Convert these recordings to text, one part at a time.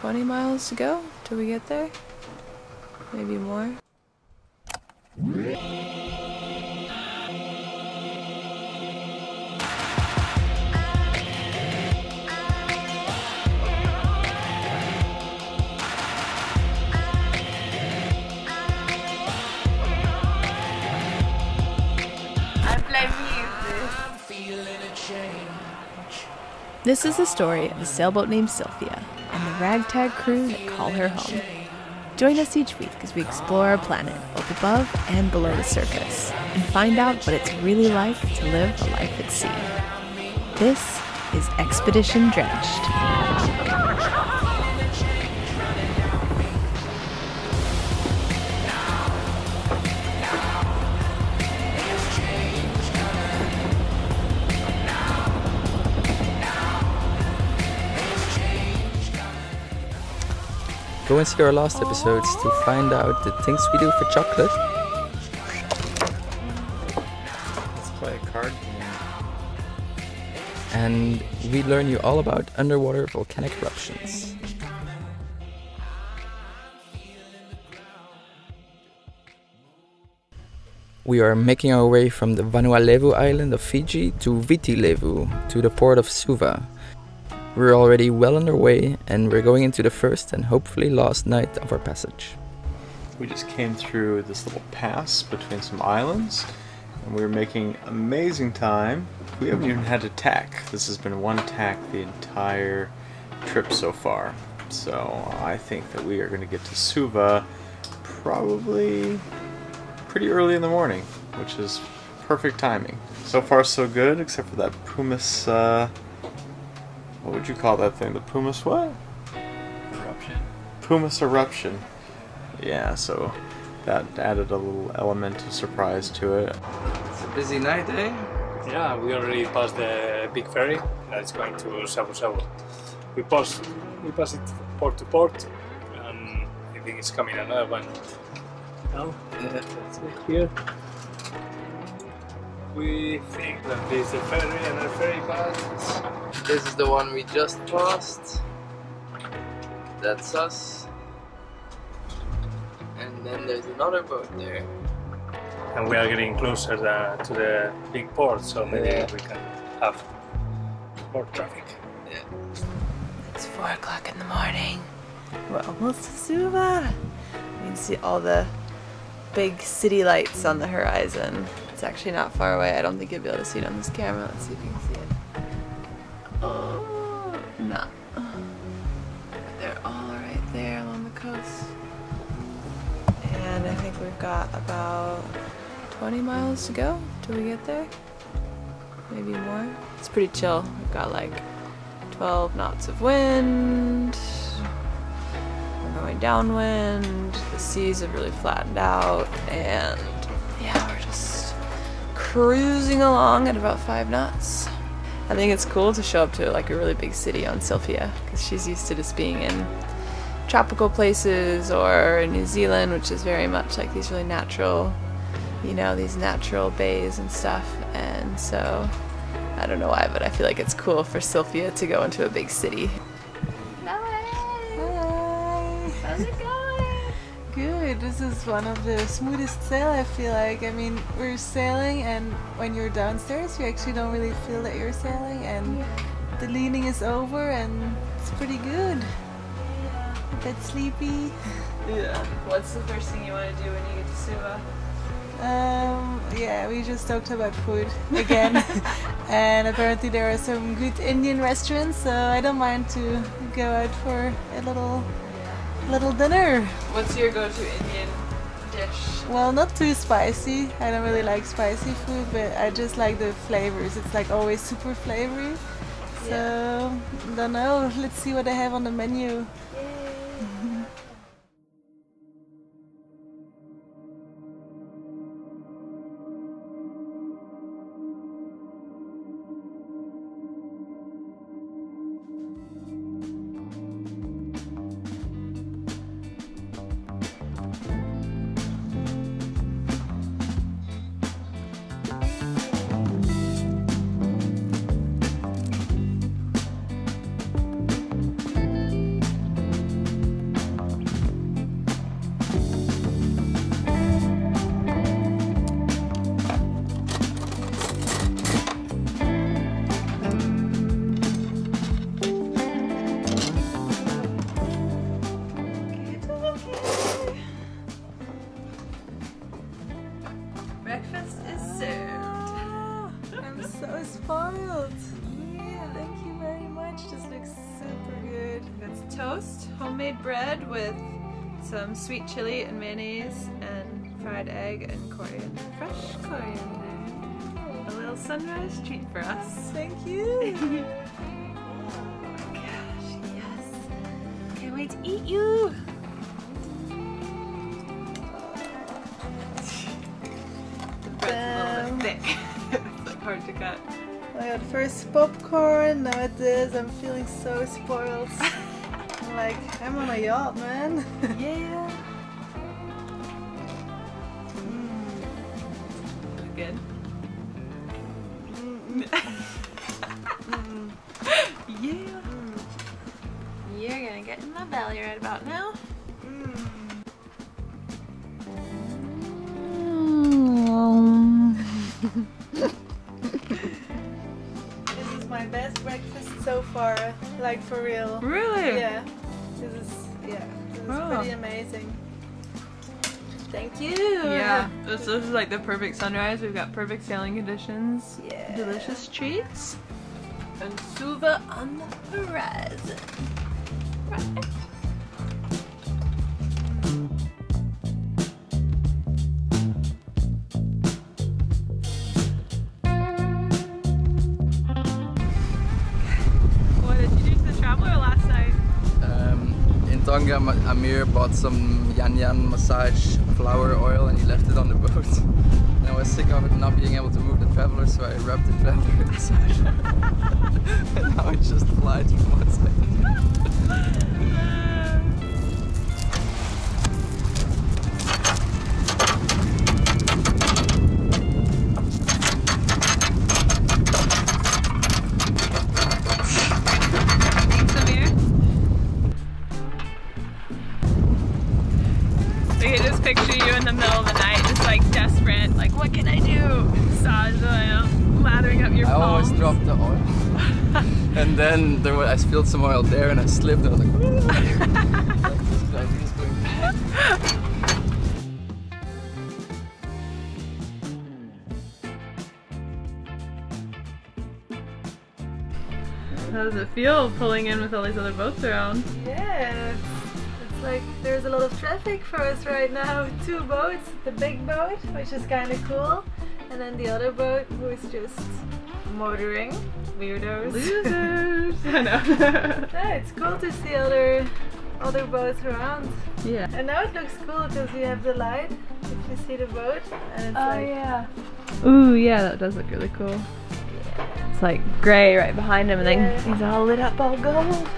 20 miles to go till we get there. Maybe more. This is the story of a sailboat named Sylfia and the ragtag crew that call her home. Join us each week as we explore our planet, both above and below the surface, and find out what it's really like to live a life at sea. This is Expedition Drenched. Go and see our last episodes to find out the things we do for chocolate. Let's play a card game. And we learn you all about underwater volcanic eruptions. We are making our way from the Vanuatu island of Fiji to Viti Levu, to the port of Suva, we're already well underway and we're going into the first and hopefully last night of our passage. We just came through this little pass between some islands and we are making amazing time. We haven't even had to tack. This has been one tack the entire trip so far. So I think that we are going to get to Suva probably pretty early in the morning, which is perfect timing. So far so good, except for that pumice uh, what would you call that thing? The pumice what? Eruption. Pumice eruption. Yeah, so that added a little element of surprise to it. It's a busy night, eh? Yeah, we already passed the big ferry that's going to Savusavu. We pass, we pass it port to port, and I think it's coming another one. Now, let's see here. We think that this is the ferry and a ferry passes. This is the one we just passed. That's us. And then there's another boat there. And we are getting closer the, to the big port, so maybe Yeah. we can have more traffic. Yeah. It's 4 o'clock in the morning. We're almost to Suva. You can see all the big city lights on the horizon. It's actually not far away. I don't think you'll be able to see it on this camera. Let's see if you can see it. Oh, no. They're all right there along the coast. And I think we've got about 20 miles to go till we get there. Maybe more. It's pretty chill. We've got like 12 knots of wind. We're going downwind. The seas have really flattened out. And yeah, cruising along at about five knots. I think it's cool to show up to like a really big city on Sylfia because she's used to just being in tropical places or in New Zealand, which is very much like these really natural, you know, these natural bays and stuff. And so I don't know why, but I feel like it's cool for Sylfia to go into a big city. Hi. How's it going? Good. This is one of the smoothest sail I feel like. I mean, we're sailing and when you're downstairs, you actually don't really feel that you're sailing and the leaning is over and it's pretty good. A bit sleepy. Yeah. What's the first thing you want to do when you get to Suva? Um, yeah, we just talked about food again. and apparently there are some good Indian restaurants, so I don't mind to go out for a little little dinner. What's your go-to Indian dish? Well, not too spicy. I don't really like spicy food, but I just like the flavors. It's like always super flavory. So, don't know. Let's see what they have on the menu. toast, some sweet chili and mayonnaise and fried egg and coriander, fresh coriander. A little sunrise treat for us. Thank you. Oh gosh, yes. Can't wait to eat you. The bread's a little bit thick. it's like hard to cut. I got first popcorn, now it is. I'm feeling so spoiled. Like, I'm on a yacht, man. Yeah. Mm. Good. yeah. Mm. You're gonna get in my belly right about Thank you. Yeah. This, this is like the perfect sunrise. We've got perfect sailing conditions. Yeah. Delicious treats. And Suva on the horizon. Right. Tonga, Amir bought some ylang ylang massage flower oil and he left it on the boat. And I was sick of not being able to move the traveler, so I rubbed the traveler massage. and now it just flies from one side. Like what can I do? Massage oil, lathering up your I always palms. drop the oil. and then there was, I spilled some oil there and I slipped and I was like, "Ooh." Like, this idea is going bad. How does it feel pulling in with all these other boats around? Yeah. It's, like there's a lot of traffic for us right now. Two boats, the big boat, which is kind of cool, and then the other boat who is just motoring. Weirdos. Losers! I know. Yeah, it's cool to see other other boats around. yeah. And now it looks cool because you have the light if you see the boat, and it's Oh like yeah. Ooh yeah, that does look really cool. It's like gray right behind him, and then he's all lit up, all gold.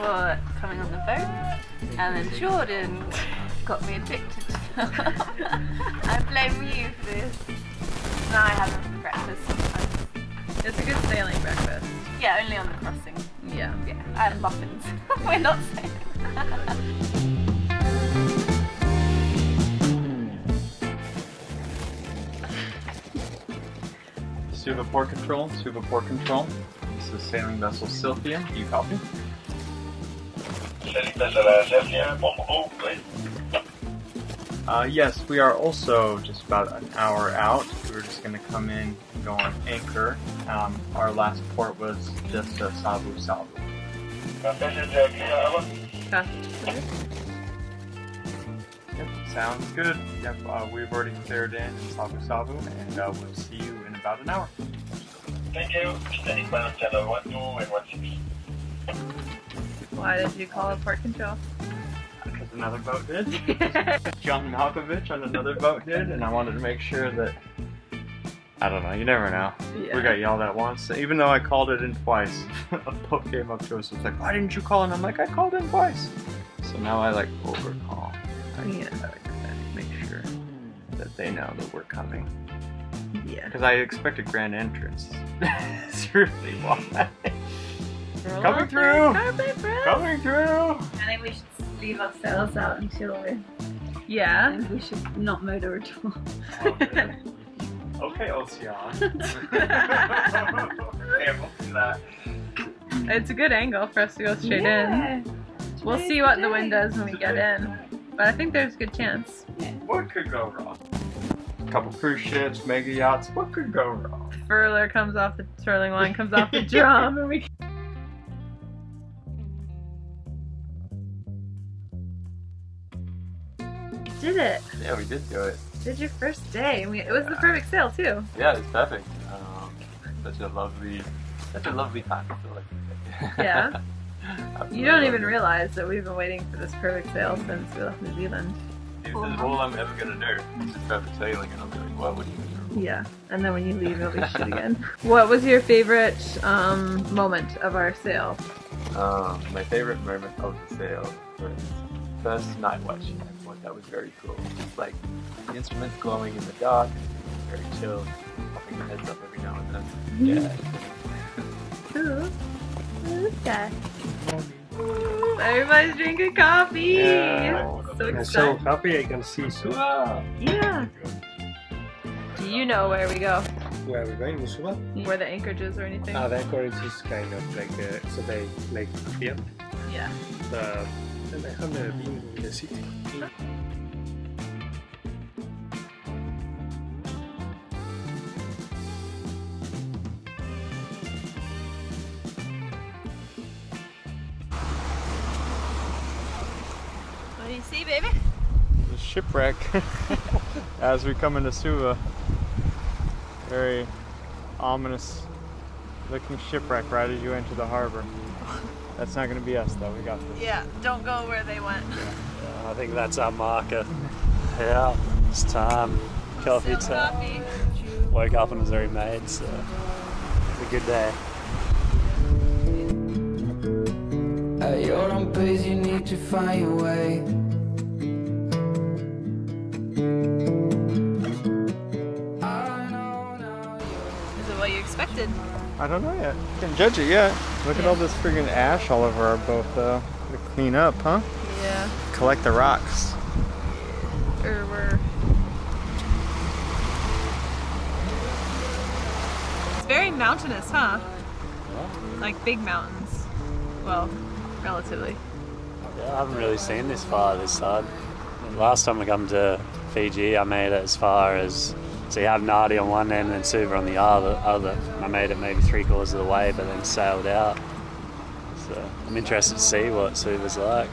Noodles before coming on the boat, and then Jordan got me addicted to them. I blame you for this. Now I have them for breakfast sometimes. It's a good sailing breakfast. Yeah, only on the crossing. Yeah. Yeah, and muffins. We're not sailing. Suva Port Control, Suva Port Control. This is sailing vessel Sylfia. Do you copy? Uh, yes, we are also just about an hour out. We're just going to come in and go on anchor. Um, our last port was just uh, Savusavu. Yep, sounds good. Yep, uh, we've already cleared in Savusavu, and uh, we'll see you in about an hour. Thank you. On channel 1, 2 and 1, 6. Why did you call it port control? Because another boat did. John Malkovich on another boat did, and I wanted to make sure that. I don't know, you never know. Yeah. We got yelled at once, even though I called it in twice. a boat came up to us and was like, Why didn't you call? And I'm like, I called in twice. So now I like overcall. I, Yeah. I, like, make sure that they know that we're coming. Yeah. Because I expect a grand entrance. It's really why. Coming through! Coming through! I think we should leave ourselves out until we're. Yeah. And we should not motor at all. Oh, Okay, Ocean. okay, we'll do that. It's a good angle for us to go straight in. We'll see what the wind does when we get in. But I think there's a good chance. What could go wrong? couple cruise ships, mega yachts. What could go wrong? Furler comes off the twirling line, comes off the drum, and we did it. Yeah, we did do it. Did your first day. We, it was the perfect sail too. Yeah, it's perfect. Um, such a lovely, such a lovely time. Like. Yeah. You don't even realize that we've been waiting for this perfect sail since we left New Zealand. This is all I'm ever gonna do. Is perfect sailing, and I'll be like, what would you? Yeah, and then when you leave, it'll be shit again. What was your favorite um, moment of our sail? Um, my favorite moment of the sail was first night watching. I thought that was very cool. Just like the instruments glowing in the dark, very chill, popping your heads up every now and then. Yeah. Ooh, this guy. Ooh, everybody's drinking coffee. Yeah. So I'm so happy I can see Suva. Yeah. Do you know where we go? Where are we going? Suva? Where the anchorage is or anything? Uh, the anchorage is kind of like uh, it's a bay, like here. yeah. Uh, and I have never been in the city. What do you see, baby? The shipwreck as we come into Suva. Very ominous looking shipwreck right as you enter the harbor. That's not gonna be us though, we got this. Yeah, don't go where they went. I think that's our marker. Yeah, it's time. Coffee time. coffee. Woke up and was already made, so it's a good day. At your own pace, you need to find your way. I know now you're Is it what you expected? I don't know yet. Can't judge it yet. Look at all this friggin' ash all over our boat though. To clean up, huh? Yeah. Collect the rocks. Or we're. It's very mountainous, huh? Like big mountains. Well, relatively. Yeah, I haven't really seen this far this side. Last time I come to Fiji, I made it as far as so you have Nadi on one end and Suva on the other. Other. I made it maybe three quarters of the way, but then sailed out. So I'm interested to see what Suva's like.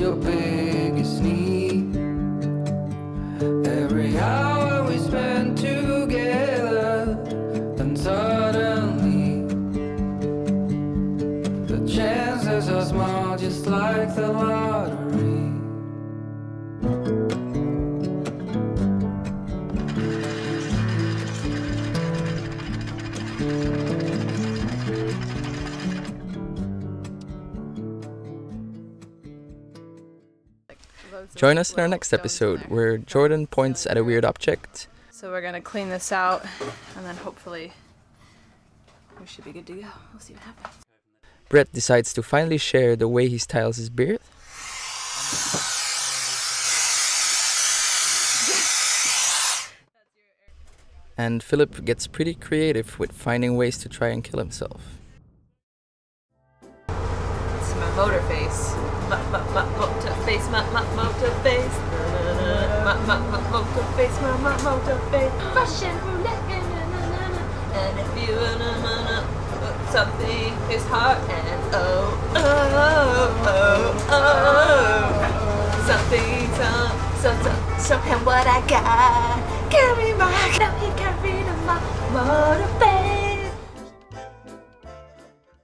matters Join us in our next episode where Jordan points at a weird object So we're gonna clean this out, and then hopefully we should be good to go. We'll see what happens. Brett decides to finally share the way he styles his beard. And Philip gets pretty creative with finding ways to try and kill himself. Motor face. Motor face, motor face. Motor face, motor face. Russian roulette. And if you something is hot and oh, oh, oh, oh. oh. Something, some, some, some, some, and what I got. Carry my, now he carry my motor face.